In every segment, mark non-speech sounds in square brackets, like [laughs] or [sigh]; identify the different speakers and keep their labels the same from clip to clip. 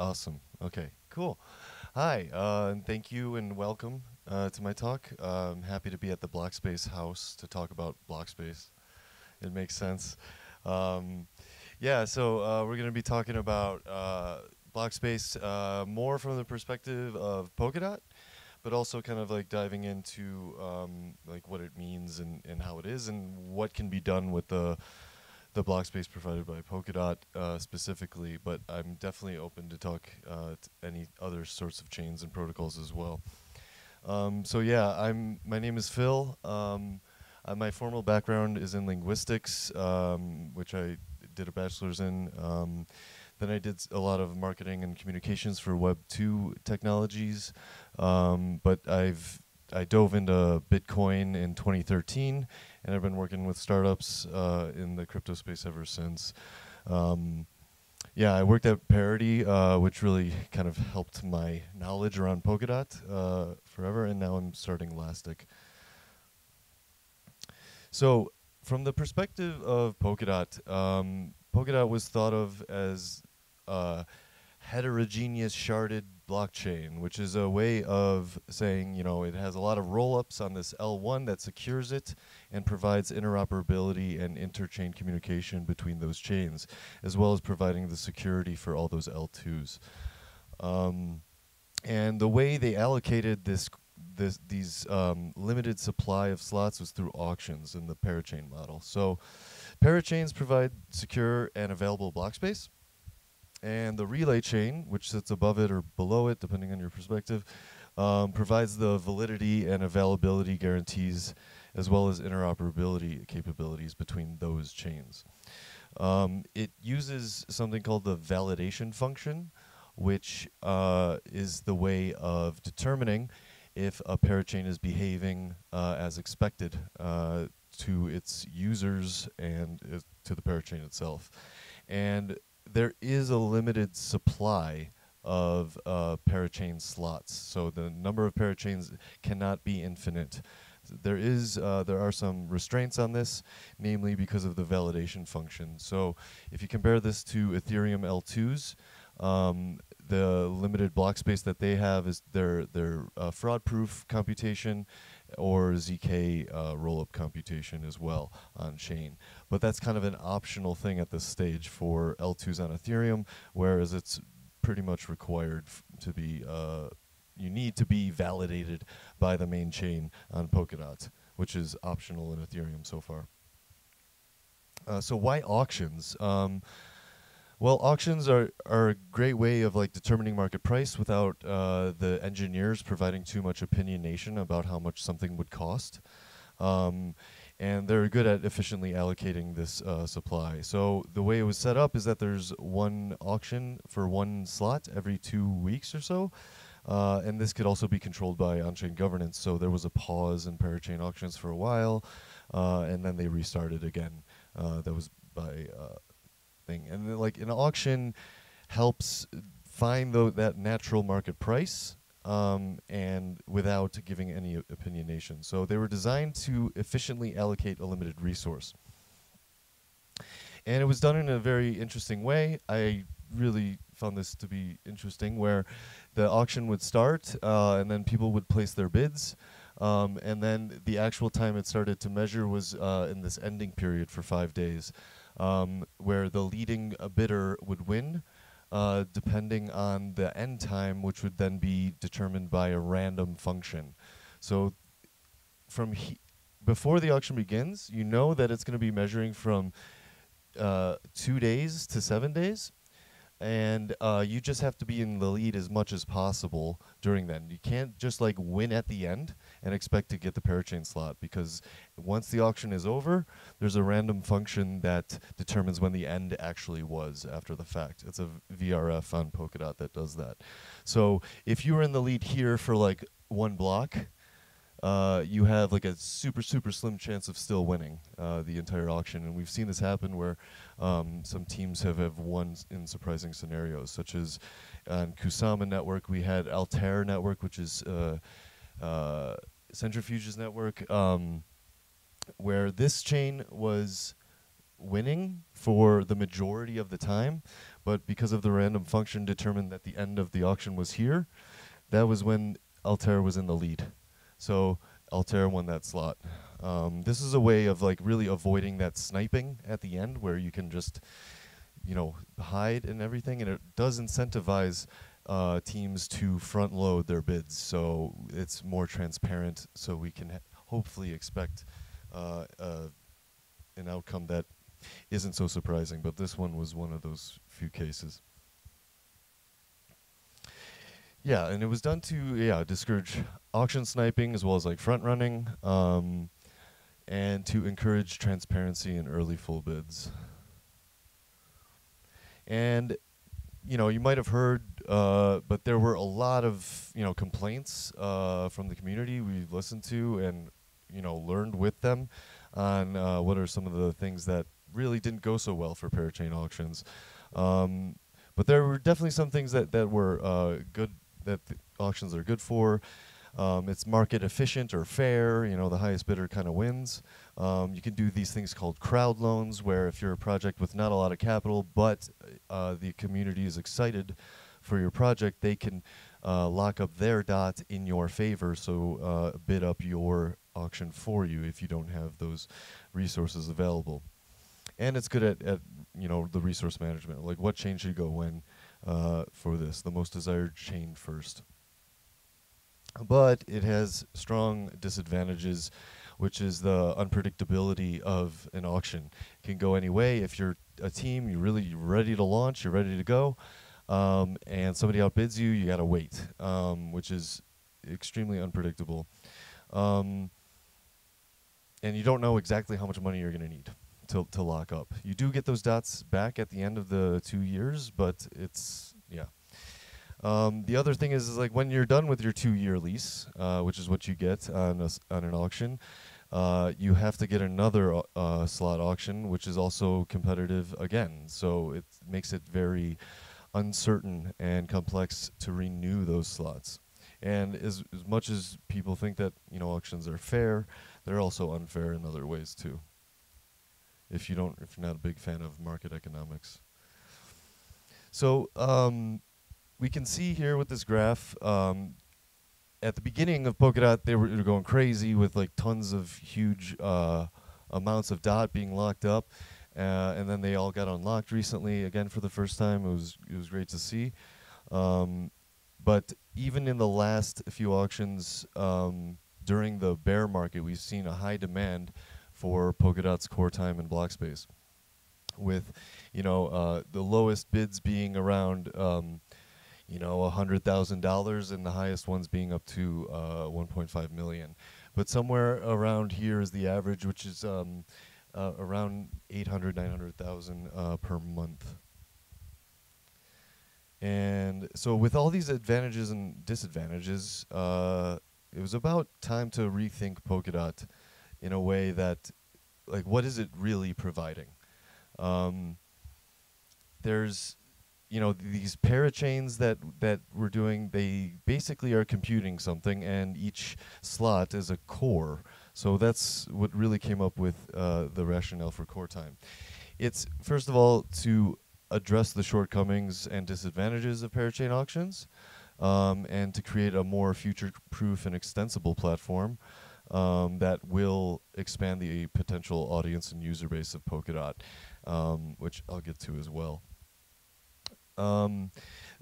Speaker 1: Awesome. Okay, cool. Hi, uh, and thank you and welcome uh, to my talk. Uh, I'm happy to be at the Blockspace house to talk about Blockspace. It makes sense. Um, yeah, so uh, we're going to be talking about uh, Blockspace uh, more from the perspective of Polkadot, but also kind of like diving into um, like what it means and, and how it is and what can be done with the the block space provided by Polkadot uh, specifically, but I'm definitely open to talk uh, to any other sorts of chains and protocols as well. Um, so yeah, I'm. My name is Phil. Um, uh, my formal background is in linguistics, um, which I did a bachelor's in. Um, then I did a lot of marketing and communications for Web two technologies, um, but I've I dove into Bitcoin in 2013 and I've been working with startups uh, in the crypto space ever since. Um, yeah, I worked at Parity, uh, which really kind of helped my knowledge around Polkadot uh, forever, and now I'm starting Lastic. So, from the perspective of Polkadot, um, Polkadot was thought of as uh, heterogeneous sharded blockchain, which is a way of saying, you know, it has a lot of roll-ups on this L1 that secures it and provides interoperability and interchain communication between those chains, as well as providing the security for all those L2s. Um, and the way they allocated this, this these um, limited supply of slots was through auctions in the parachain model. So parachains provide secure and available block space and the relay chain, which sits above it or below it, depending on your perspective, um, provides the validity and availability guarantees as well as interoperability capabilities between those chains. Um, it uses something called the validation function, which uh, is the way of determining if a parachain is behaving uh, as expected uh, to its users and uh, to the parachain itself. And there is a limited supply of uh, parachain slots. So the number of parachains cannot be infinite. There is uh, there are some restraints on this, namely because of the validation function. So if you compare this to Ethereum L2s, um, the limited block space that they have is their their uh, fraud-proof computation, or zk uh, rollup computation as well on chain. But that's kind of an optional thing at this stage for L2s on Ethereum, whereas it's pretty much required to be uh, you need to be validated by the main chain on Polkadot, which is optional in Ethereum so far. Uh, so why auctions? Um, well, auctions are, are a great way of like determining market price without uh, the engineers providing too much opinionation about how much something would cost. Um, and they're good at efficiently allocating this uh, supply. So the way it was set up is that there's one auction for one slot every two weeks or so. Uh, and this could also be controlled by on-chain governance. So there was a pause in parachain auctions for a while, uh, and then they restarted again. Uh, that was by uh, thing. And then, like an auction helps find the, that natural market price um, and without giving any opinionation. So they were designed to efficiently allocate a limited resource. And it was done in a very interesting way. I really found this to be interesting, where the auction would start uh, and then people would place their bids. Um, and then the actual time it started to measure was uh, in this ending period for five days um, where the leading bidder would win, uh, depending on the end time, which would then be determined by a random function. So from before the auction begins, you know that it's going to be measuring from uh, two days to seven days and uh, you just have to be in the lead as much as possible during then. You can't just like win at the end and expect to get the parachain slot because once the auction is over, there's a random function that determines when the end actually was after the fact. It's a VRF on Polkadot that does that. So if you were in the lead here for like one block, uh, you have like a super super slim chance of still winning uh, the entire auction, and we've seen this happen where um, some teams have, have won in surprising scenarios, such as on Kusama Network we had Altair Network, which is uh, uh Centrifuge's network, um, where this chain was winning for the majority of the time, but because of the random function determined that the end of the auction was here, that was when Altair was in the lead. So Altair won that slot. Um, this is a way of like really avoiding that sniping at the end where you can just, you know, hide and everything, and it does incentivize uh, teams to front load their bids, so it's more transparent. So we can hopefully expect uh, uh, an outcome that isn't so surprising. But this one was one of those few cases. Yeah, and it was done to yeah discourage auction sniping as well as like front running, um, and to encourage transparency in early full bids. And you know, you might have heard, uh, but there were a lot of you know complaints uh, from the community we listened to and you know learned with them on uh, what are some of the things that really didn't go so well for parachain auctions. Um, but there were definitely some things that that were uh, good that auctions are good for. Um, it's market efficient or fair. You know, the highest bidder kind of wins. Um, you can do these things called crowd loans, where if you're a project with not a lot of capital, but uh, the community is excited for your project, they can uh, lock up their dot in your favor, so uh, bid up your auction for you if you don't have those resources available. And it's good at, at you know the resource management, like what chain should you go when uh, for this, the most desired chain first. But it has strong disadvantages, which is the unpredictability of an auction. It can go any way. If you're a team, you're really ready to launch, you're ready to go, um, and somebody outbids you, you gotta wait, um, which is extremely unpredictable. Um, and you don't know exactly how much money you're gonna need to to lock up. You do get those dots back at the end of the two years, but it's yeah. Um, the other thing is, is like when you're done with your two-year lease, uh, which is what you get on a, on an auction, uh, you have to get another uh, slot auction, which is also competitive again. So it makes it very uncertain and complex to renew those slots. And as, as much as people think that you know auctions are fair, they're also unfair in other ways too if you don't if you're not a big fan of market economics. So um, we can see here with this graph, um, at the beginning of Polkadot, they were, going crazy with like tons of huge uh, amounts of dot being locked up, uh, and then they all got unlocked recently again for the first time. It was it was great to see, um, but even in the last few auctions um, during the bear market, we've seen a high demand for Polkadot's core time and block space, with you know uh, the lowest bids being around um, you know hundred thousand dollars and the highest ones being up to uh, 1.5 million. But somewhere around here is the average, which is um, uh, around 800, 900,000 uh, per month. And so, with all these advantages and disadvantages, uh, it was about time to rethink Polkadot in a way that, like, what is it really providing? Um, there's, you know, these parachains that that we're doing. They basically are computing something, and each slot is a core. So that's what really came up with uh, the rationale for core time. It's first of all to address the shortcomings and disadvantages of parachain auctions, um, and to create a more future-proof and extensible platform um, that will expand the potential audience and user base of Polkadot, um, which I'll get to as well. Um,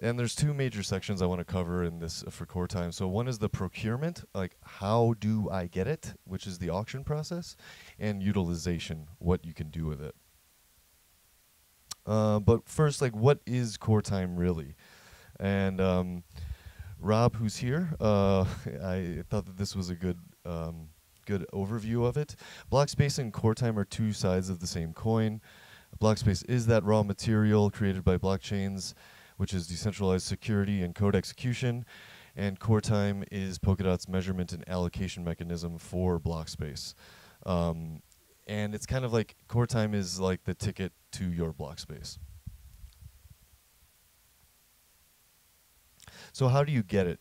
Speaker 1: and there's two major sections I want to cover in this uh, for core time. So one is the procurement, like how do I get it, which is the auction process, and utilization, what you can do with it. Uh, but first, like what is core time really? And um, Rob, who's here, [laughs] uh, I thought that this was a good um, good overview of it. Blockspace and core time are two sides of the same coin. Blockspace is that raw material created by blockchains, which is decentralized security and code execution. And core time is Polkadot's measurement and allocation mechanism for blockspace. Um, and it's kind of like core time is like the ticket to your block space. So how do you get it?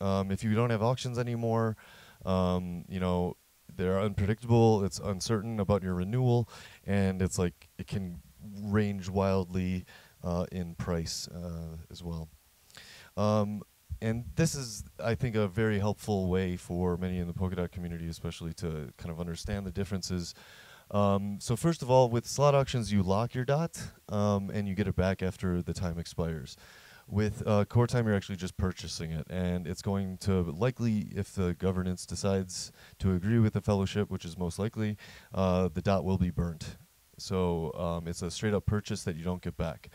Speaker 1: Um, if you don't have auctions anymore, um, you know, they're unpredictable. It's uncertain about your renewal, and it's like it can range wildly uh, in price uh, as well. Um, and this is, I think, a very helpful way for many in the Polkadot community, especially to kind of understand the differences. Um, so first of all, with slot auctions, you lock your dot, um, and you get it back after the time expires. With uh, core time, you're actually just purchasing it, and it's going to likely, if the governance decides to agree with the fellowship, which is most likely, uh, the dot will be burnt. So um, it's a straight up purchase that you don't get back.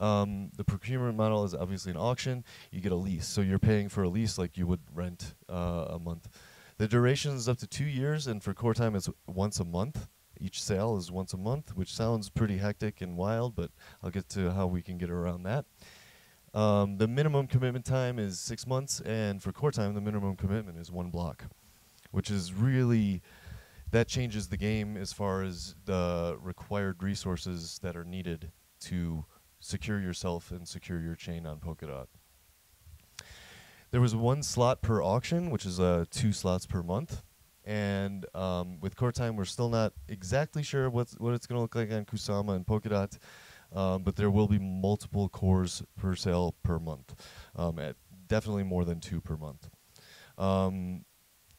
Speaker 1: Um, the procurement model is obviously an auction. You get a lease, so you're paying for a lease like you would rent uh, a month. The duration is up to two years, and for core time, it's once a month. Each sale is once a month, which sounds pretty hectic and wild, but I'll get to how we can get around that. Um, the minimum commitment time is six months, and for core time, the minimum commitment is one block, which is really that changes the game as far as the required resources that are needed to secure yourself and secure your chain on Polkadot. There was one slot per auction, which is uh, two slots per month. And um, with core time, we're still not exactly sure what's, what it's going to look like on Kusama and Polkadot. Um, but there will be multiple cores per sale per month, um, at definitely more than two per month. Um,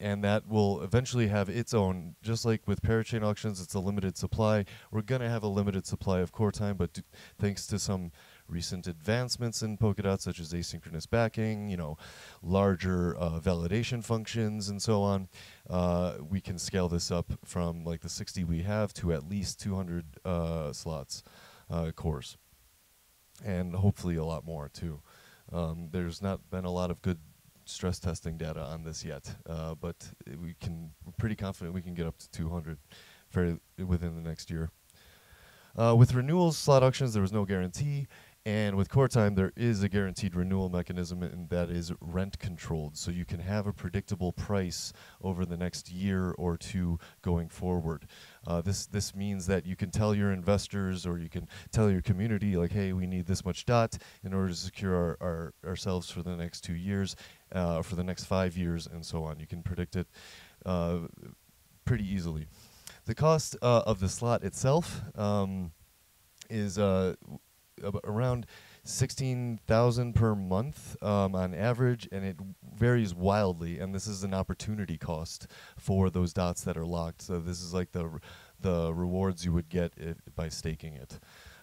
Speaker 1: and that will eventually have its own, just like with parachain auctions, it's a limited supply. We're going to have a limited supply of core time, but thanks to some recent advancements in Polkadot, such as asynchronous backing, you know, larger uh, validation functions, and so on, uh, we can scale this up from like the 60 we have to at least 200 uh, slots uh, cores, and hopefully a lot more too. Um, there's not been a lot of good stress testing data on this yet, uh, but we can we're pretty confident we can get up to 200 very within the next year. Uh, with renewals, slot auctions, there was no guarantee, and with core time, there is a guaranteed renewal mechanism, and that is rent controlled. So you can have a predictable price over the next year or two going forward. Uh, this this means that you can tell your investors or you can tell your community, like, hey, we need this much dot in order to secure our, our ourselves for the next two years, uh, for the next five years, and so on. You can predict it uh, pretty easily. The cost uh, of the slot itself um, is uh, around 16,000 per month um, on average, and it varies wildly. And this is an opportunity cost for those dots that are locked. So this is like the the rewards you would get by staking it.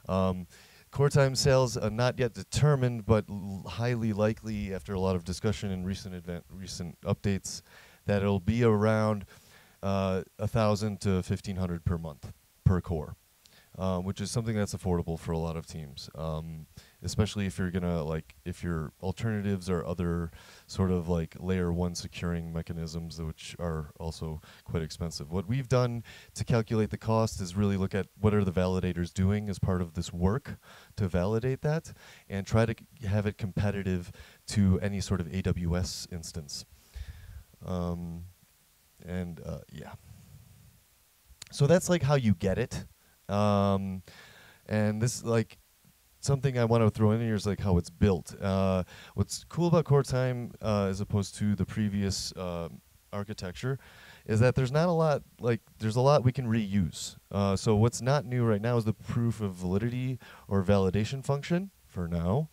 Speaker 1: Um, core time sales are not yet determined, but highly likely after a lot of discussion and recent event, recent updates, that it'll be around uh, a thousand to fifteen hundred per month per core um, which is something that's affordable for a lot of teams. Um, especially if you're gonna like if your alternatives are other sort of like layer one securing mechanisms which are also quite expensive. What we've done to calculate the cost is really look at what are the validators doing as part of this work to validate that and try to have it competitive to any sort of aws instance. Um, and uh, yeah. So that's like how you get it um, and this like something I want to throw in here is like how it's built. Uh, what's cool about core time uh, as opposed to the previous uh, architecture is that there's not a lot like there's a lot we can reuse. Uh, so what's not new right now is the proof of validity or validation function for now.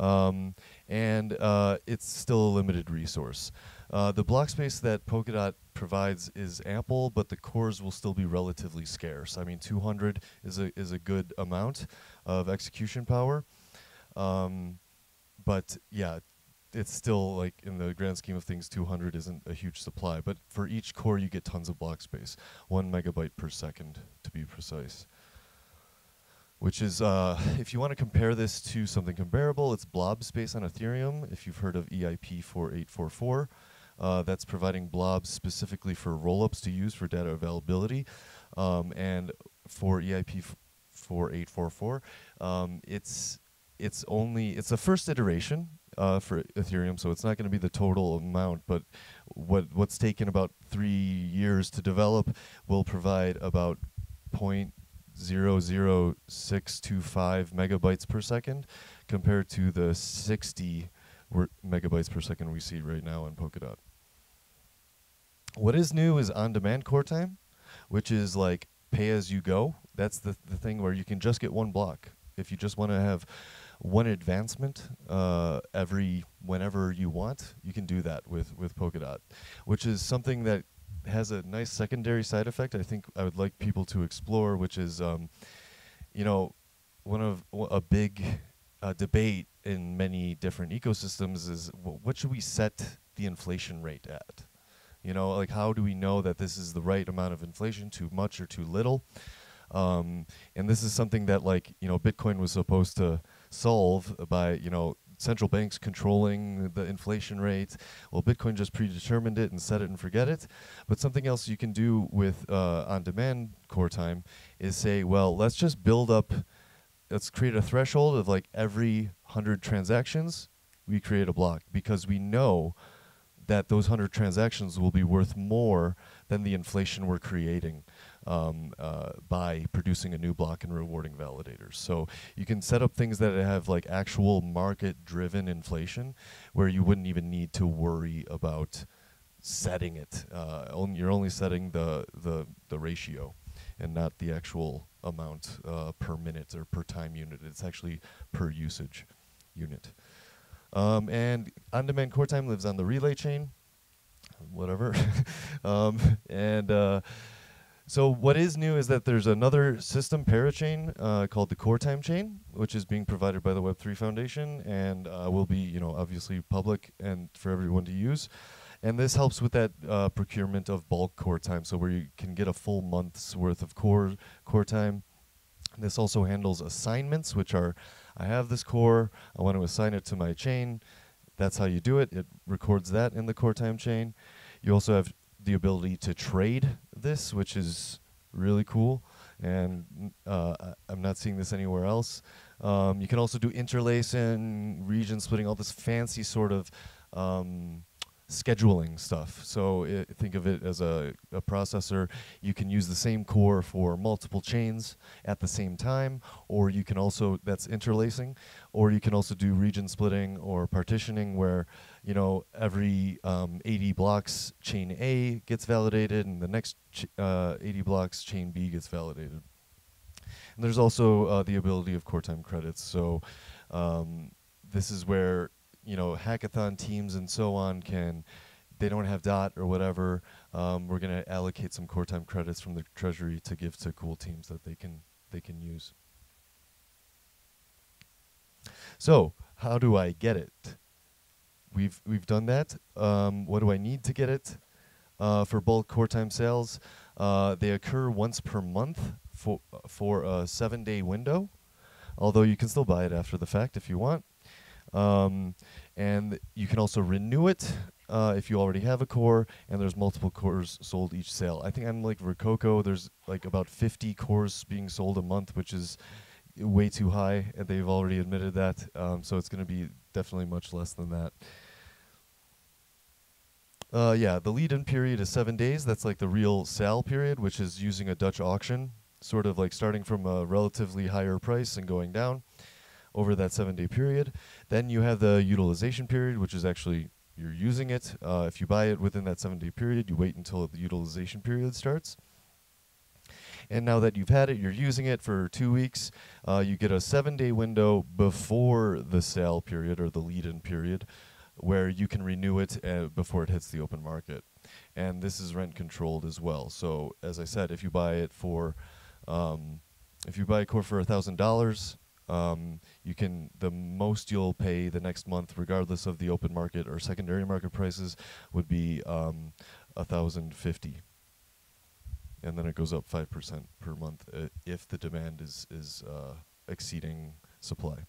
Speaker 1: Um, and uh, it's still a limited resource. Uh, the block space that Polkadot provides is ample, but the cores will still be relatively scarce. I mean, 200 is a is a good amount of execution power, um, but yeah, it's still like in the grand scheme of things, 200 isn't a huge supply. But for each core, you get tons of block space, one megabyte per second to be precise. Which is, uh, if you want to compare this to something comparable, it's blob space on Ethereum. If you've heard of EIP 4844 uh, that's providing blobs specifically for rollups to use for data availability. Um, and for EIP 4844, um, it's it's only it's the first iteration uh, for Ethereum, so it's not going to be the total amount, but what what's taken about three years to develop will provide about point zero zero six two five megabytes per second, compared to the sixty megabytes per second we see right now in Polkadot. What is new is on-demand core time, which is like pay as you go. That's the the thing where you can just get one block. If you just want to have one advancement uh, every whenever you want, you can do that with with Polkadot, which is something that has a nice secondary side effect. I think I would like people to explore, which is, um, you know, one of a big uh, debate in many different ecosystems is what should we set the inflation rate at? You know, like how do we know that this is the right amount of inflation, too much or too little? Um, and this is something that, like, you know, Bitcoin was supposed to solve by, you know, central banks controlling the inflation rate. Well, Bitcoin just predetermined it and set it and forget it. But something else you can do with uh, on-demand core time is say, well, let's just build up, let's create a threshold of like every 100 transactions, we create a block because we know that those 100 transactions will be worth more than the inflation we're creating um, uh, by producing a new block and rewarding validators. So you can set up things that have like actual market-driven inflation, where you wouldn't even need to worry about setting it. Uh, only you're only setting the the the ratio, and not the actual amount uh, per minute or per time unit. It's actually per usage unit. Um, and on-demand core time lives on the relay chain, whatever. [laughs] um, and uh, so what is new is that there's another system parachain uh, called the Core Time Chain, which is being provided by the Web3 Foundation and uh, will be, you know, obviously public and for everyone to use. And this helps with that uh, procurement of bulk core time, so where you can get a full month's worth of core core time. This also handles assignments, which are, I have this core, I want to assign it to my chain. That's how you do it. It records that in the core time chain. You also have the ability to trade this, which is really cool. And uh, I'm not seeing this anywhere else. Um, you can also do interlacing, region splitting, all this fancy sort of um, scheduling stuff. So i think of it as a, a processor. You can use the same core for multiple chains at the same time, or you can also, that's interlacing, or you can also do region splitting or partitioning where, you know, every um, 80 blocks chain A gets validated and the next uh, 80 blocks chain B gets validated. And there's also uh, the ability of core time credits. So um, this is where you know hackathon teams and so on can they don't have dot or whatever. Um, we're going to allocate some core time credits from the treasury to give to cool teams that they can they can use. So how do I get it? We've we've done that. Um, what do I need to get it? Uh, for bulk core time sales, uh, they occur once per month for for a seven day window. Although you can still buy it after the fact if you want. Um, and you can also renew it uh, if you already have a core, and there's multiple cores sold each sale. I think on like Rococo, there's like about 50 cores being sold a month, which is way too high, and they've already admitted that. Um, so it's going to be definitely much less than that. Uh, yeah, the lead-in period is seven days. That's like the real sale period, which is using a Dutch auction, sort of like starting from a relatively higher price and going down over that seven-day period. Then you have the utilization period, which is actually you're using it. Uh, if you buy it within that seven-day period, you wait until the utilization period starts. And now that you've had it, you're using it for two weeks. Uh, you get a seven-day window before the sale period or the lead-in period, where you can renew it uh, before it hits the open market. And this is rent controlled as well. So as I said, if you buy it for, um, if you buy a core for a thousand dollars, um, you can the most you'll pay the next month, regardless of the open market or secondary market prices, would be um, thousand fifty, and then it goes up five percent per month uh, if the demand is is uh, exceeding supply.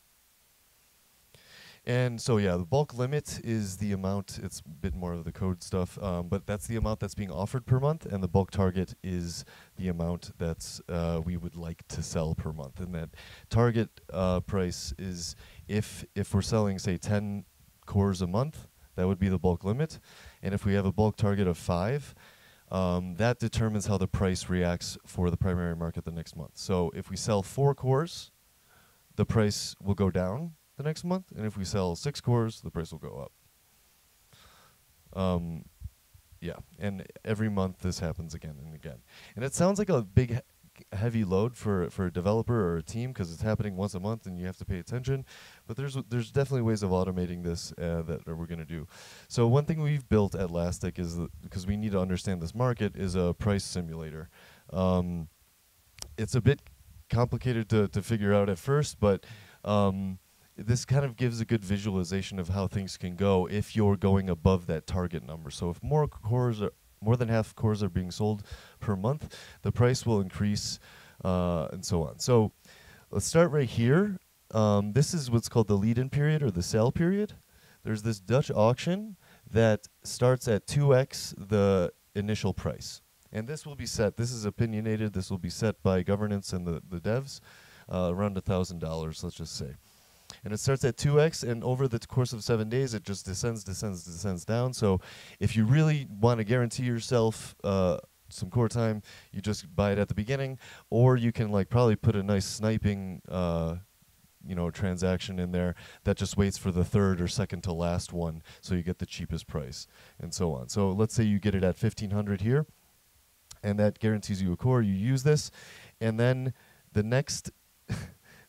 Speaker 1: And so yeah, the bulk limit is the amount. It's a bit more of the code stuff, um, but that's the amount that's being offered per month, and the bulk target is the amount that uh, we would like to sell per month. And that target uh, price is if if we're selling say 10 cores a month, that would be the bulk limit, and if we have a bulk target of five. Um, that determines how the price reacts for the primary market the next month. So if we sell four cores, the price will go down the next month, and if we sell six cores, the price will go up. Um, Yeah, and every month this happens again and again. And it sounds like a big he- heavy load for for a developer or a team because it's happening once a month and you have to pay attention. But there's there's definitely ways of automating this uh, that we're going to do. So one thing we've built at Lastic is because we need to understand this market is a price simulator. Um, it's a bit complicated to, to figure out at first, but um, this kind of gives a good visualization of how things can go if you're going above that target number. So if more cores are more than half cores are being sold per month, the price will increase, uh, and so on. So let's start right here. Um, this is what's called the lead-in period or the sale period. There's this Dutch auction that starts at 2x the initial price. And this will be set, this is opinionated, this will be set by governance and the, the devs uh, around $1,000, let's just say. And it starts at 2x, and over the course of seven days, it just descends, descends, descends down. So if you really want to guarantee yourself uh, some core time, you just buy it at the beginning, or you can like probably put a nice sniping uh, you know transaction in there that just waits for the third or second to last one so you get the cheapest price and so on so let's say you get it at 1500 here and that guarantees you a core you use this and then the next [laughs]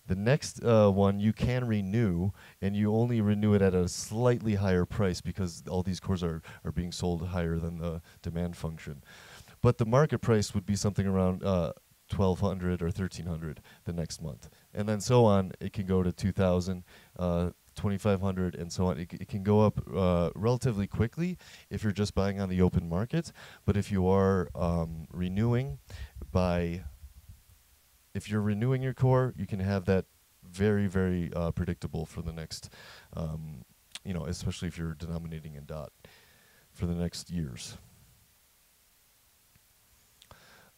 Speaker 1: the next uh, one you can renew and you only renew it at a slightly higher price because all these cores are, are being sold higher than the demand function. But the market price would be something around uh, 1200 or 1300 the next month. And then so on it can go to 2000 uh, 2500 and so on. It, it can go up uh, relatively quickly if you're just buying on the open market. But if you are um, renewing by if you're renewing your core you can have that very very uh, predictable for the next um, you know especially if you're denominating in dot for the next years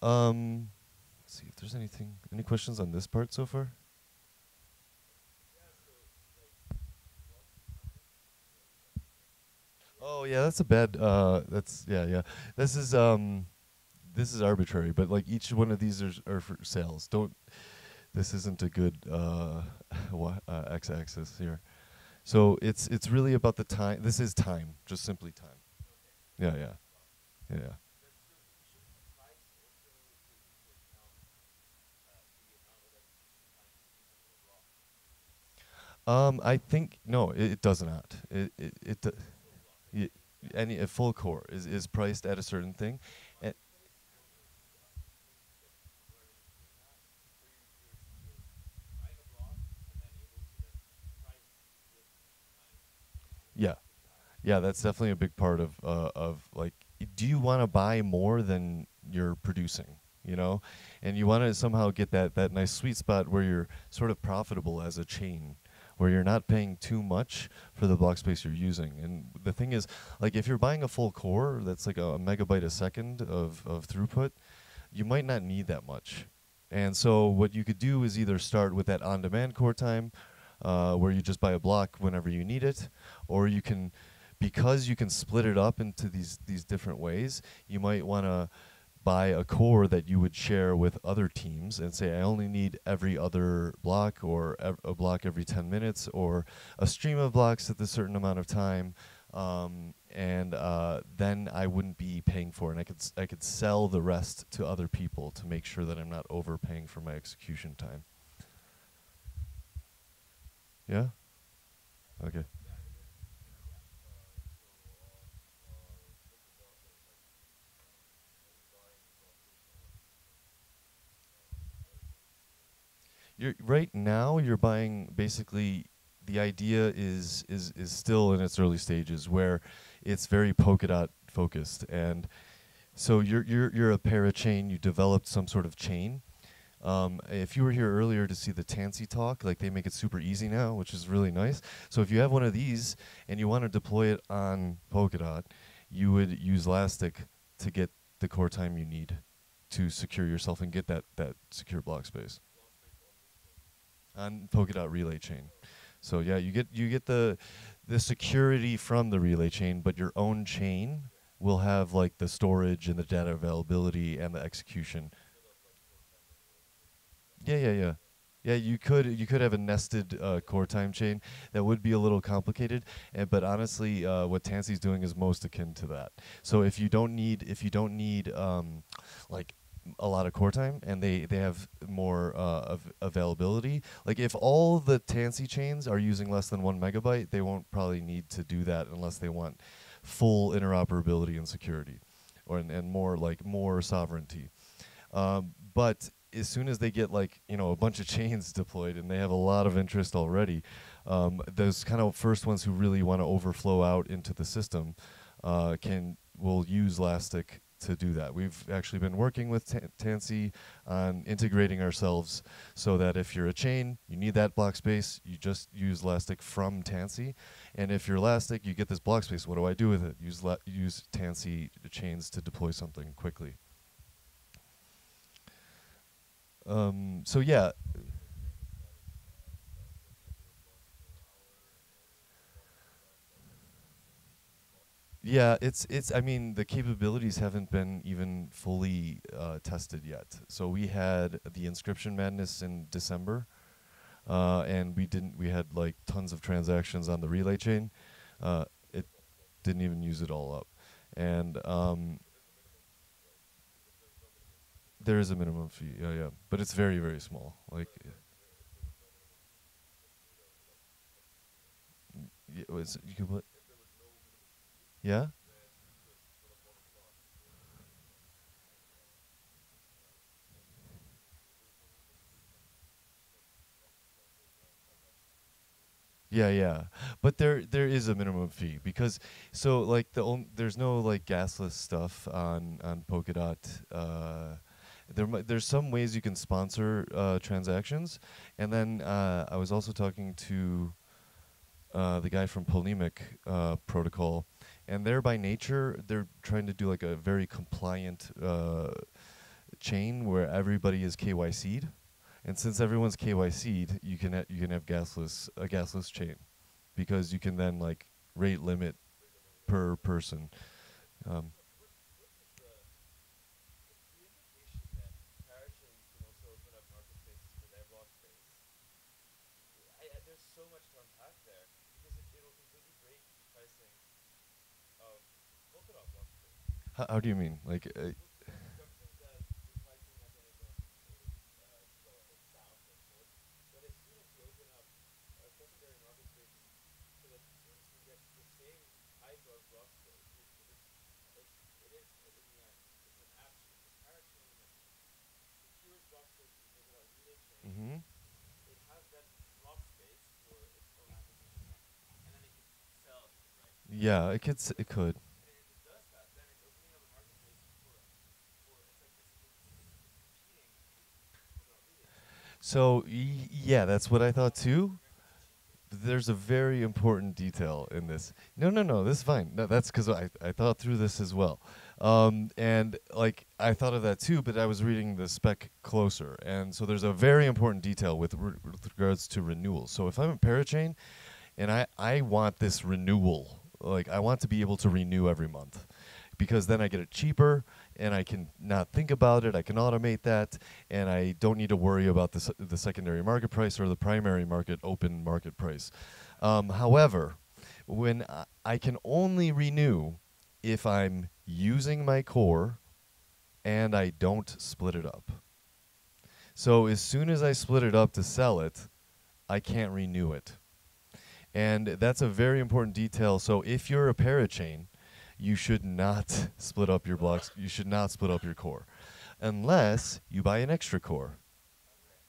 Speaker 1: um, let's see if there's anything any questions on this part so far Oh yeah, that's a bad. Uh, that's yeah, yeah. This is um, this is arbitrary, but like each one of these are, are for sales. Don't. This isn't a good uh, [laughs] uh, x-axis here. So it's it's really about the time. This is time, just simply time. Yeah, yeah, yeah. yeah. Um, I think no, it, it does not. It it, it y- any a full core is is priced at a certain thing. And yeah, yeah, that's definitely a big part of uh, of like, do you want to buy more than you're producing? You know, and you want to somehow get that that nice sweet spot where you're sort of profitable as a chain, where you're not paying too much for the block space you're using. And the thing is, like, if you're buying a full core that's like a, megabyte a second of of throughput, you might not need that much. And so what you could do is either start with that on-demand core time, uh, where you just buy a block whenever you need it, or you can, because you can split it up into these these different ways, you might want to buy a core that you would share with other teams and say I only need every other block or ev- a block every 10 minutes or a stream of blocks at a certain amount of time um, and uh, then I wouldn't be paying for it and I could I could sell the rest to other people to make sure that I'm not overpaying for my execution time. Yeah? Okay You're right now you're buying basically the idea is is is still in its early stages where it's very Polkadot focused. And so you're you're you're a parachain you developed some sort of chain. Um, if you were here earlier to see the Tanssi talk, like they make it super easy now, which is really nice. So if you have one of these and you want to deploy it on Polkadot, you would use Lastic to get the core time you need to secure yourself and get that, that secure block space on Polkadot relay chain. So yeah, you get you get the the security from the relay chain, but your own chain will have like the storage and the data availability and the execution. Yeah, yeah, yeah, Yeah, you could you could have a nested uh, core time chain that would be a little complicated, and but honestly, uh, what Tanssi's doing is most akin to that. So if you don't need if you don't need um, like a lot of core time and they they have more uh, av- availability. Like if all the Tanssi chains are using less than one megabyte, they won't probably need to do that unless they want full interoperability and security, or and, and more like more sovereignty. Um, but as soon as they get like you know a bunch of [laughs] chains deployed and they have a lot of interest already, um, those kind of first ones who really want to overflow out into the system uh, can will use Lastic to do that. We've actually been working with Tanssi on integrating ourselves so that if you're a chain, you need that block space, you just use Lastic from Tanssi. And if you're Lastic, you get this block space. What do I do with it? Use use Tanssi chains to deploy something quickly. Um, so yeah. Yeah, it's it's. I mean, the capabilities haven't been even fully uh, tested yet. So we had the inscription madness in December, uh, and we didn't. We had like tons of transactions on the relay chain. Uh, it didn't even use it all up, and um, there is a minimum fee. Yeah, yeah, but it's very very small. Like. Yeah, was you could put. Yeah. Yeah, yeah, but there there is a minimum fee because so like the on, there's no like gasless stuff on on Polkadot. Uh, there mi- there's some ways you can sponsor uh, transactions, and then uh, I was also talking to uh, the guy from Polimec uh, Protocol, and they're by nature they're trying to do like a very compliant uh, chain where everybody is KYC'd, and since everyone's KYC'd, you can you can have gasless a gasless chain, because you can then like rate limit per person. Um, how, how do you mean? Like, uh, hmm Yeah, it could. It could. So yeah, that's what I thought too. There's a very important detail in this. No, no, no. This is fine. No, that's because I I thought through this as well. Um, and like I thought of that too, but I was reading the spec closer, and so there's a very important detail with, re- with regards to renewal. So if I'm a parachain, and I I want this renewal, like I want to be able to renew every month, because then I get it cheaper and I can not think about it. I can automate that, and I don't need to worry about the, the secondary market price or the primary market open market price. Um, however, when I, I can only renew if I'm using my core and I don't split it up. So as soon as I split it up to sell it, I can't renew it. And that's a very important detail. So if you're a parachain, you should not split up your blocks. You should not split up your core, unless you buy an extra core,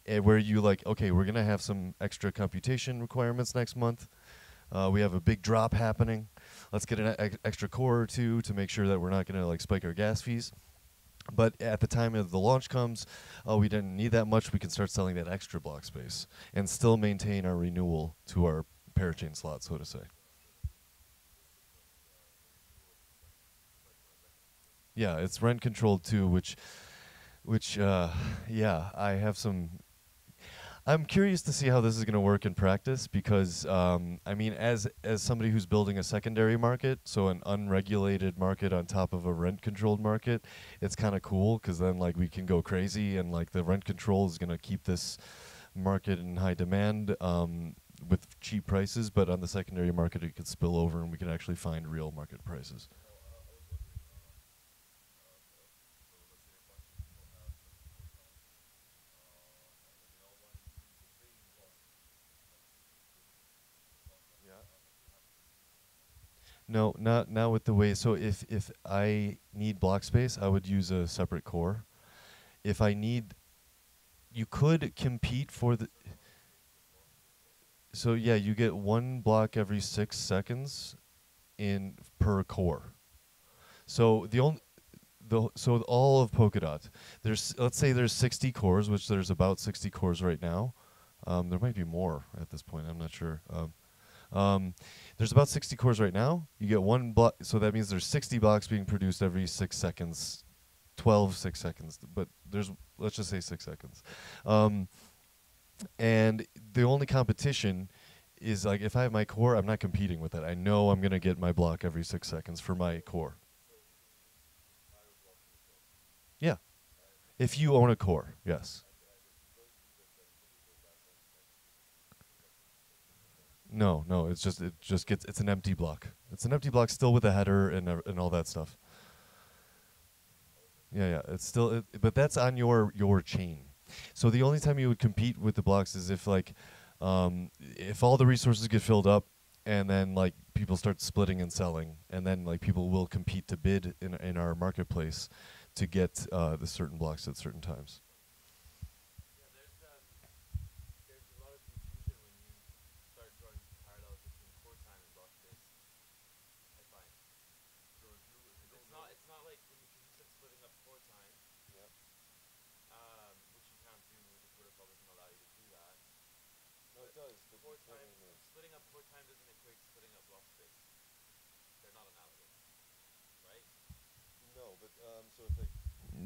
Speaker 1: eh, where you like, okay, we're gonna have some extra computation requirements next month. Uh, we have a big drop happening. Let's get an e- extra core or two to make sure that we're not gonna like spike our gas fees. But at the time of the launch comes, oh, we didn't need that much. We can start selling that extra block space and still maintain our renewal to our parachain slot, so to say. Yeah, it's rent controlled too, which, which, uh, yeah, I have some. I'm curious to see how this is going to work in practice because, um, I mean, as as somebody who's building a secondary market, so an unregulated market on top of a rent controlled market, it's kind of cool because then like we can go crazy and like the rent control is going to keep this market in high demand um, with cheap prices, but on the secondary market it could spill over and we could actually find real market prices. No, not not with the way. So if if I need block space, I would use a separate core. If I need, you could compete for the. So yeah, you get one block every six seconds, in per core. So the only. The, so all of Polkadot, there's let's say there's 60 cores, which there's about 60 cores right now. Um, there might be more at this point. I'm not sure. Um, um, there's about 60 cores right now. You get one block, so that means there's 60 blocks being produced every six seconds, 12 six seconds, but there's, let's just say six seconds. Um, and the only competition is like if I have my core, I'm not competing with it. I know I'm going to get my block every six seconds for my core. Yeah. If you own a core, yes. No, no, it's just it just gets it's an empty block. It's an empty block still with a header and uh, and all that stuff. Yeah, yeah, it's still it, but that's on your your chain. So the only time you would compete with the blocks is if like um, if all the resources get filled up and then like people start splitting and selling and then like people will compete to bid in in our marketplace to get uh, the certain blocks at certain times.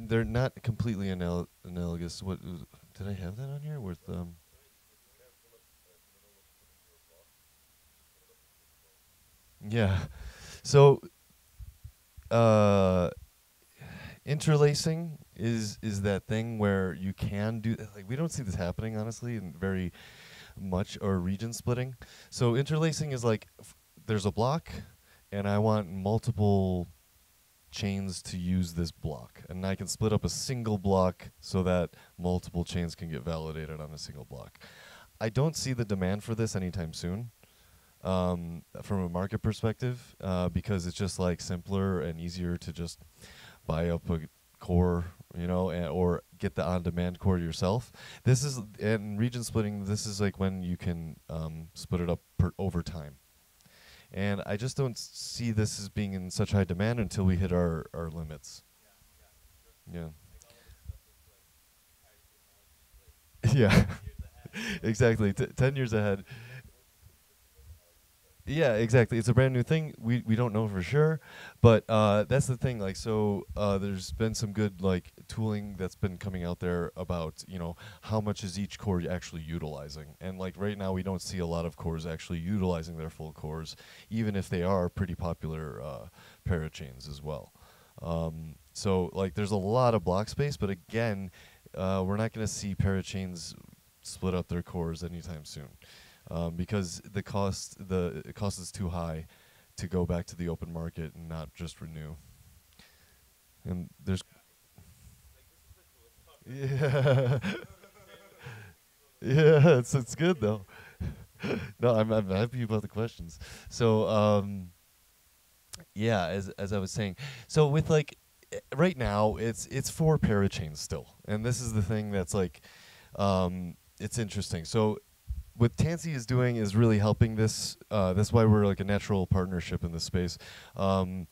Speaker 1: They're not completely anal- analogous. What did I have that on here? With um. Yeah, so uh, interlacing is is that thing where you can do like we don't see this happening honestly in very much or region splitting. So interlacing is like there's a block, and I want multiple chains to use this block. And I can split up a single block so that multiple chains can get validated on a single block. I don't see the demand for this anytime soon um, from a market perspective uh, because it's just like simpler and easier to just buy up a core, you know, or get the on-demand core yourself. This is and region splitting. This is like when you can um, split it up per, over time. And I just don't see this as being in such high demand until we hit our, our limits. Yeah. Yeah. [laughs] [laughs] exactly. T- 10 years ahead. Yeah, exactly. It's a brand new thing. We we don't know for sure, but uh, that's the thing. Like, so uh, there's been some good like tooling that's been coming out there about you know how much is each core actually utilizing, and like right now we don't see a lot of cores actually utilizing their full cores, even if they are pretty popular uh, parachains as well. Um, so like there's a lot of block space, but again, uh, we're not going to see parachains split up their cores anytime soon um, because the cost the cost is too high to go back to the open market and not just renew. And there's yeah. [laughs] yeah, it's it's good though. [laughs] no, I'm I'm happy about the questions. So um yeah, as as I was saying. So with like eh, right now it's it's for parachains still. And this is the thing that's like um it's interesting. So what Tanssi is doing is really helping this. Uh, that's why we're like a natural partnership in this space. Um,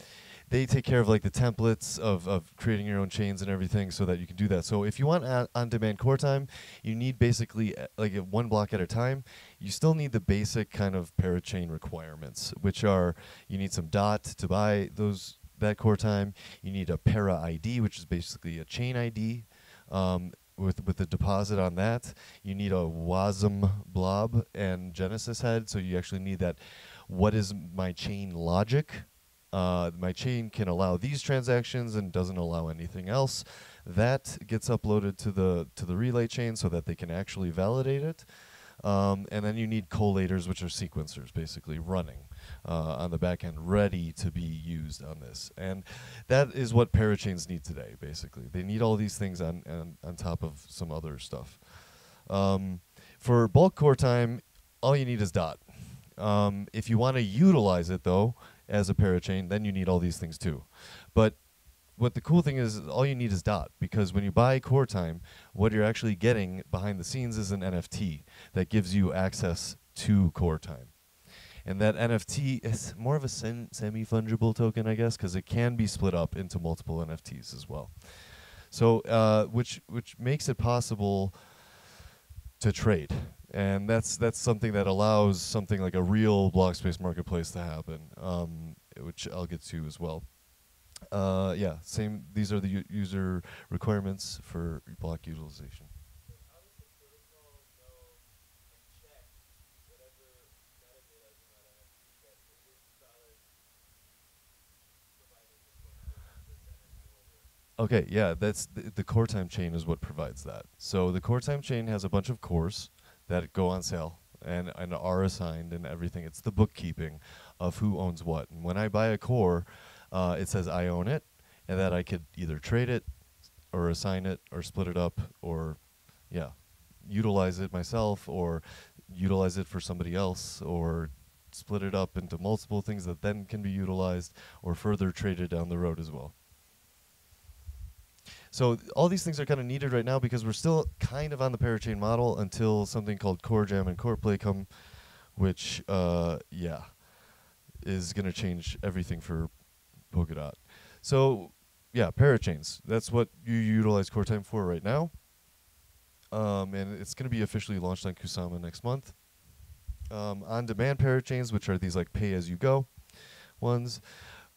Speaker 1: they take care of like the templates of, of creating your own chains and everything so that you can do that. So if you want on-demand core time, you need basically uh, like one block at a time. You still need the basic kind of parachain requirements, which are you need some dot to buy those that core time. You need a para ID, which is basically a chain ID. Um, with with the deposit on that. You need a WASM blob and Genesis head, so you actually need that. What is my chain logic? uh, my chain can allow these transactions and doesn't allow anything else. That gets uploaded to the to the relay chain so that they can actually validate it. Um, and then you need collators, which are sequencers, basically running uh, on the back end, ready to be used on this. And that is what parachains need today, basically. They need all these things on, on, on top of some other stuff. Um, for bulk core time, all you need is dot. Um, if you want to utilize it, though, as a parachain, then you need all these things too. But what the cool thing is, all you need is dot because when you buy core time, what you're actually getting behind the scenes is an NFT that gives you access to core time. And that NFT is more of a sem- semi fungible token, I guess, because it can be split up into multiple NFTs as well. So, uh, which which makes it possible to trade, and that's that's something that allows something like a real block space marketplace to happen, um, which I'll get to as well. Uh, yeah, same. These are the user requirements for block utilization. Okay, yeah, that's the, the core time chain is what provides that. So the core time chain has a bunch of cores that go on sale and, and are assigned and everything. It's the bookkeeping of who owns what. And when I buy a core, uh, it says I own it, and that I could either trade it, or assign it, or split it up, or yeah, utilize it myself, or utilize it for somebody else, or split it up into multiple things that then can be utilized, or further traded down the road as well. So all these things are kind of needed right now because we're still kind of on the parachain model until something called CoreJam and CorePlay come, which uh, yeah, is going to change everything for Polkadot. So yeah, parachains. That's what you utilize Core Time for right now. Um, and it's going to be officially launched on Kusama next month. Um, on-demand parachains, which are these like pay-as-you-go ones.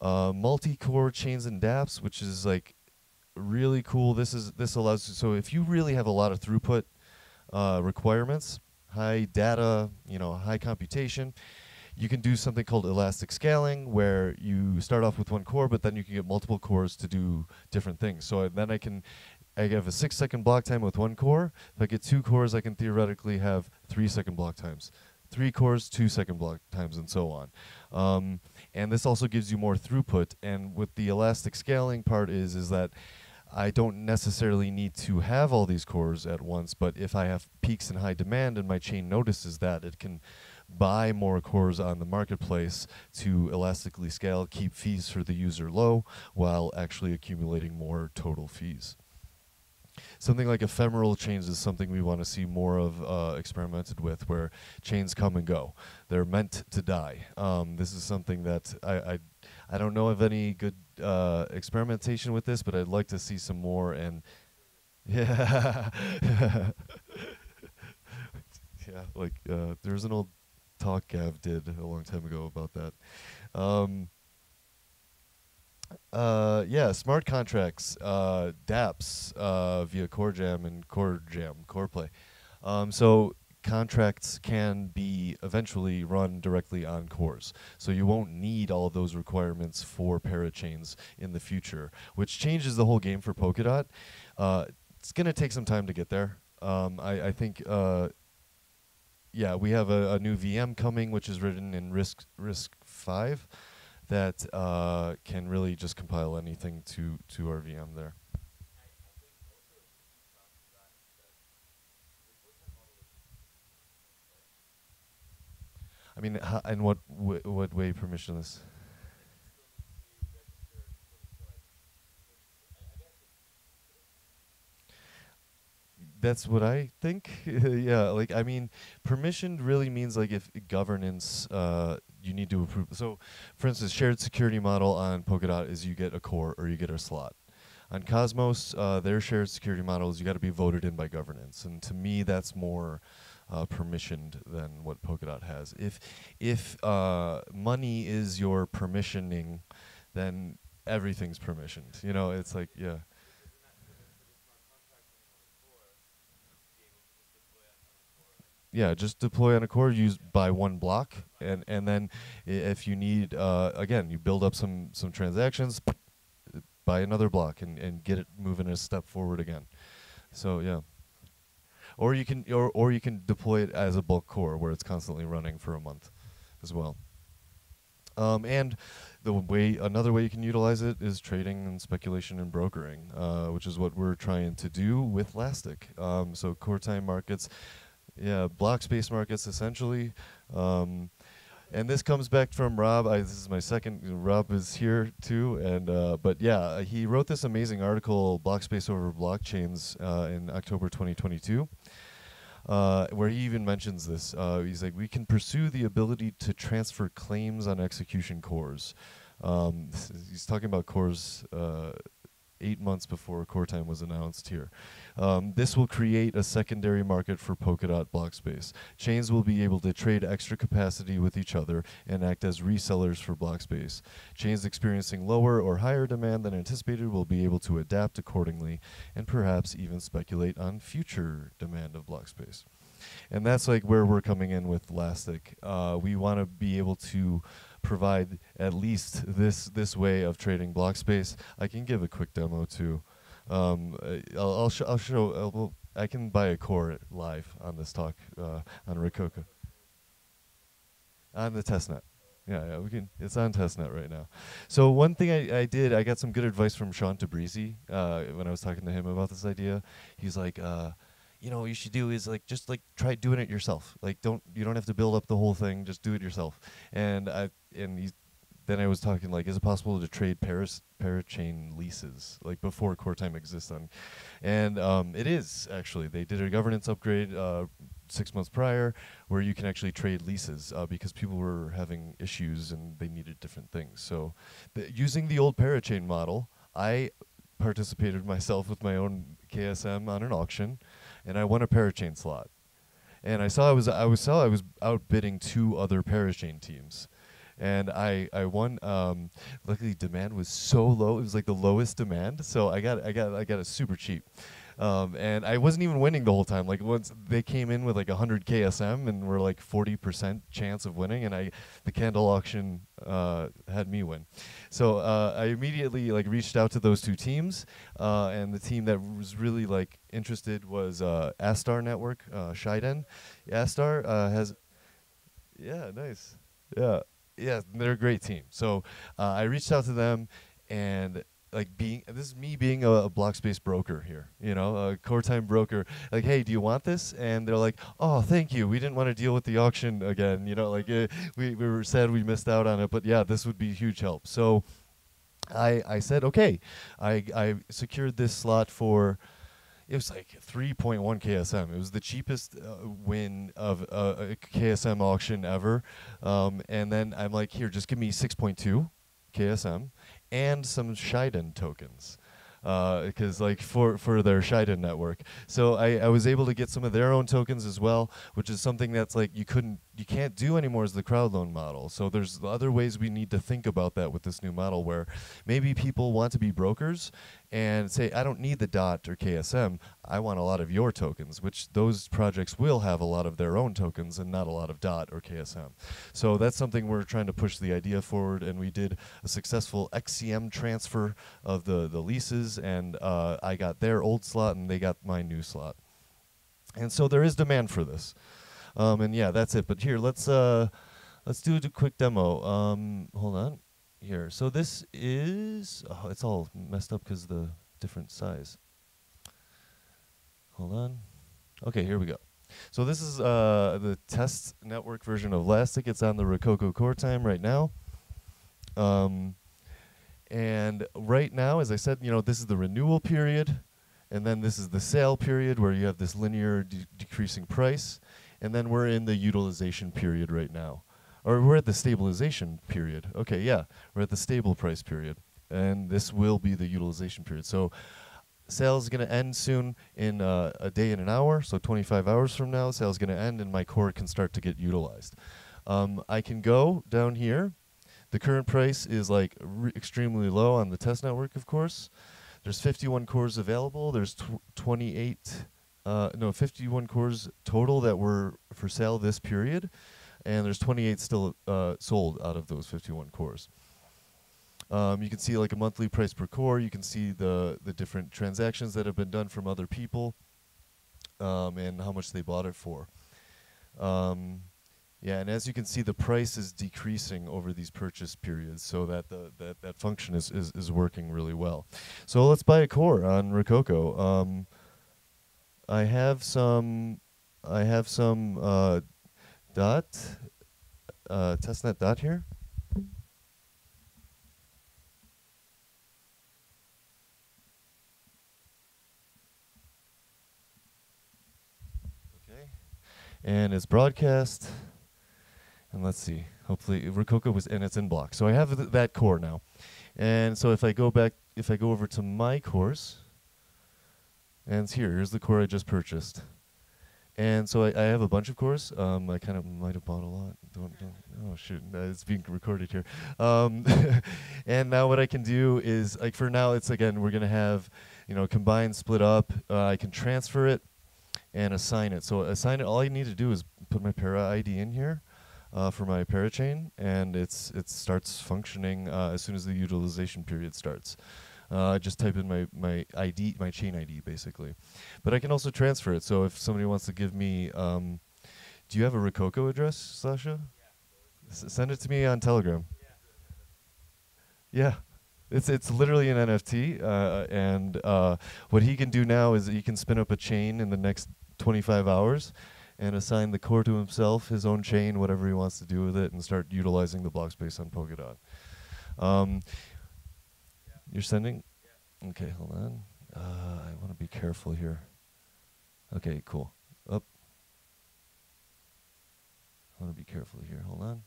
Speaker 1: Uh, multi-core chains and DApps, which is like really cool. This is this allows so if you really have a lot of throughput uh, requirements, high data, you know, high computation, you can do something called elastic scaling, where you start off with one core, but then you can get multiple cores to do different things. So then I can I have a six second block time with one core. If I get two cores, I can theoretically have three second block times. Three cores, two second block times, and so on. Um, and this also gives you more throughput. And with the elastic scaling part is is that I don't necessarily need to have all these cores at once, but if I have peaks in high demand and my chain notices that, it can buy more cores on the marketplace to elastically scale, keep fees for the user low, while actually accumulating more total fees. Something like ephemeral chains is something we want to see more of uh, experimented with, where chains come and go. They're meant to die. Um, this is something that I, I, I don't know of any good uh, experimentation with this, but I'd like to see some more. And [laughs] yeah, [laughs] yeah, like uh, there's an old talk Gav did a long time ago about that. Um, uh, yeah, smart contracts, uh, DApps uh, via CoreJam and CoreJam, CorePlay. Um, so contracts can be eventually run directly on cores. So you won't need all those requirements for parachains in the future, which changes the whole game for Polkadot. Uh, it's going to take some time to get there. Um, I, I think, uh, yeah, we have a, a new VM coming, which is written in Risk Risk Five, that uh, can really just compile anything to to our VM there. I mean, in what what way permissionless? That's what I think. [laughs] yeah, like I mean, permissioned really means like if governance, uh, you need to approve. So, for instance, shared security model on Polkadot is you get a core or you get a slot. On Cosmos, uh, their shared security model is you got to be voted in by governance, and to me, that's more uh, permissioned than what Polkadot has. If if uh, money is your permissioning, then everything's permissioned. You know, it's like yeah. Yeah, just deploy on a core. Use buy one block, and and then if you need, uh, again, you build up some some transactions, [sniffs] buy another block, and and get it moving a step forward again. So yeah. Or you can or or you can deploy it as a bulk core where it's constantly running for a month, as well. Um, and the way another way you can utilize it is trading and speculation and brokering, uh, which is what we're trying to do with Lastic. Um, so core time markets, yeah, block space markets essentially. Um, and this comes back from Rob. I, this is my second. Rob is here too, and uh, but yeah, he wrote this amazing article, "Block Space over Blockchains," uh, in October 2022 uh, where he even mentions this. Uh, he's like, we can pursue the ability to transfer claims on execution cores. Um, he's talking about cores uh, eight months before core time was announced here. Um, this will create a secondary market for Polkadot block space. Chains will be able to trade extra capacity with each other and act as resellers for block space. Chains experiencing lower or higher demand than anticipated will be able to adapt accordingly and perhaps even speculate on future demand of block space. And that's like where we're coming in with Lastic. Uh, we want to be able to provide at least this this way of trading block space. I can give a quick demo too. Um, uh, I'll, I'll, sh- I'll show. Uh, well, I can buy a core live on this talk uh, on Rococo. On the testnet. Yeah, yeah, we can. It's on testnet right now. So one thing I, I did, I got some good advice from Shawn Tabrizi uh, when I was talking to him about this idea. He's like, uh, you know, what you should do is like just like try doing it yourself. Like, don't you don't have to build up the whole thing. Just do it yourself. And I and then I was talking like, is it possible to trade Paris parachain leases like before core time exists on? And um, it is actually. They did a governance upgrade uh, six months prior where you can actually trade leases uh, because people were having issues and they needed different things. So the, using the old parachain model, I participated myself with my own KSM on an auction, and I won a parachain slot. And I saw I was I was saw I was outbidding two other parachain teams and I I won. Um, luckily, demand was so low; it was like the lowest demand. So I got I got I got it super cheap, um, and I wasn't even winning the whole time. Like once they came in with like 100 KSM and were like 40% chance of winning, and I the candle auction uh, had me win. So uh, I immediately like reached out to those two teams, uh, and the team that was really like interested was uh, Astar Network, uh, Shiden. Astar uh, has, yeah, nice, yeah yeah, they're a great team. So uh, I reached out to them, and like being this is me being a, a block space broker here, you know, a core time broker. Like, hey, do you want this? And they're like, oh, thank you. We didn't want to deal with the auction again. You know, like uh, we we were sad we missed out on it, but yeah, this would be huge help. So. I, I said okay, I, I secured this slot for it was like 3.1 KSM. It was the cheapest uh, win of uh, a KSM auction ever. Um, and then I'm like, here, just give me 6.2 KSM and some Shiden tokens. Because like for for their Shiden network, so I, I was able to get some of their own tokens as well, which is something that's like you couldn't you can't do anymore as the crowd loan model. So there's other ways we need to think about that with this new model, where maybe people want to be brokers and say, I don't need the DOT or KSM. I want a lot of your tokens, which those projects will have a lot of their own tokens and not a lot of DOT or KSM. So that's something we're trying to push the idea forward. And we did a successful XCM transfer of the, the leases, and uh, I got their old slot and they got my new slot. And so there is demand for this. Um, and yeah, that's it. But here, let's uh, let's do a quick demo. Um, hold on here. So this is oh, it's all messed up because the different size. Hold on. Okay, here we go. So this is uh, the test network version of Lastic. It's on the Rococo core time right now. Um, and right now, as I said, you know, this is the renewal period, and then this is the sale period where you have this linear de- decreasing price, and then we're in the utilization period right now or we're at the stabilization period. Okay, yeah, we're at the stable price period, and this will be the utilization period. So, sales is going to end soon in uh, a day and an hour. So, 25 hours from now, sales is going to end, and my core can start to get utilized. Um, I can go down here. The current price is like re- extremely low on the test network, of course. There's 51 cores available. There's tw- 28 uh, no, 51 cores total that were for sale this period, and there's 28 still uh, sold out of those 51 cores. Um, you can see like a monthly price per core. You can see the the different transactions that have been done from other people, um, and how much they bought it for. Um, yeah, and as you can see, the price is decreasing over these purchase periods, so that the that, that function is, is, is working really well. So let's buy a core on Rococo. I have some I have some uh, dot uh, testnet dot here. Okay, and it's broadcast. And let's see. Hopefully, Rococo was and it's in block. So I have th that core now. And so if I go back, if I go over to my cores, and here. Here's the core I just purchased. And so I, I have a bunch of cores. Um, I kind of might have bought a lot. Don't, don't, oh shoot, uh, it's being recorded here. Um, [laughs] and now what I can do is, like for now, it's again we're gonna have, you know, combine, split up. Uh, I can transfer it and assign it. So assign it. All I need to do is put my para ID in here uh, for my parachain, and it's it starts functioning uh, as soon as the utilization period starts. Uh, just type in my, my ID, my chain ID, basically. But I can also transfer it. So if somebody wants to give me, um, do you have a Rococo address, Sasha? Yeah. send it to me on Telegram. Yeah. yeah. It's it's literally an NFT, uh, and uh, what he can do now is he can spin up a chain in the next 25 hours, and assign the core to himself, his own chain, whatever he wants to do with it, and start utilizing the block space on Polkadot. Um. You're sending? Yeah. Okay, hold on. Uh, I want to be careful here. Okay, cool. Up. I want to be careful here. Hold on.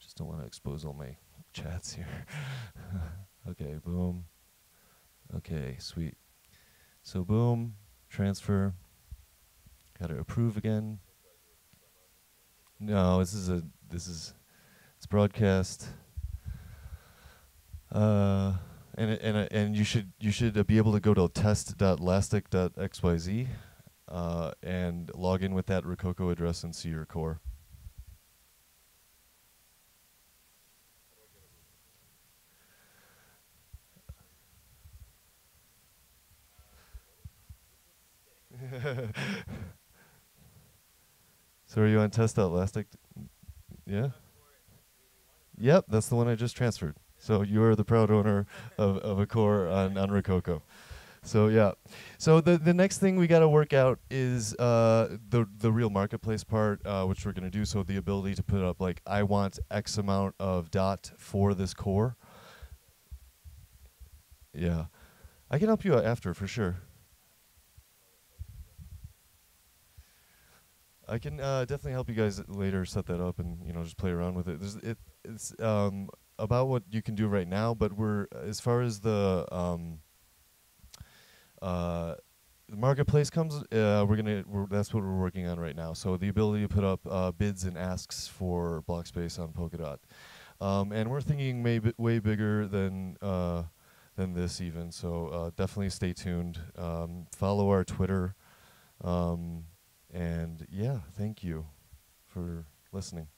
Speaker 1: Just don't want to expose all my chats here. [laughs] okay, boom. Okay, sweet. So boom, transfer. Got to approve again. No, this is a this is it's broadcast. Uh, and and uh, and you should you should be able to go to test.lastic.xyz uh, and log in with that Rococo address and see your core. [laughs] so are you on test lastic? Yeah. Yep, that's the one I just transferred. So you are the proud owner of, of a core on, on Rococo. So yeah. So the the next thing we got to work out is uh, the the real marketplace part, uh, which we're gonna do. So the ability to put up like I want X amount of dot for this core. Yeah, I can help you out after for sure. I can uh, definitely help you guys later set that up and you know just play around with it. There's, it it's um, about what you can do right now, but we're as far as the um, uh, the marketplace comes, uh, we're gonna we're, that's what we're working on right now. So the ability to put up uh, bids and asks for block space on Polkadot, um, and we're thinking maybe way bigger than uh, than this even. So uh, definitely stay tuned. Um, follow our Twitter. Um, and yeah, thank you for listening.